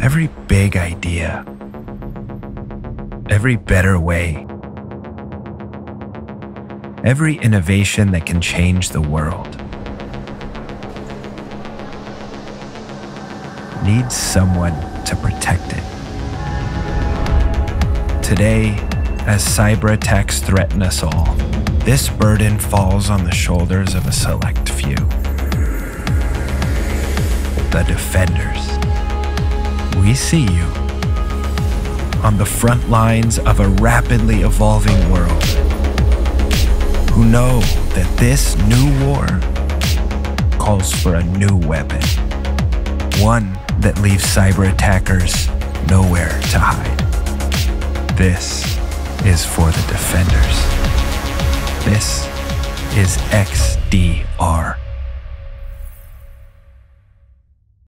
every big idea, every better way, every innovation that can change the world needs someone to protect it. Today, as cyber attacks threaten us all, this burden falls on the shoulders of a select few. The defenders. See you on the front lines of a rapidly evolving world who know that this new war calls for a new weapon, one that leaves cyber attackers nowhere to hide. This is for the defenders. This is XDR.